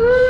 Woo!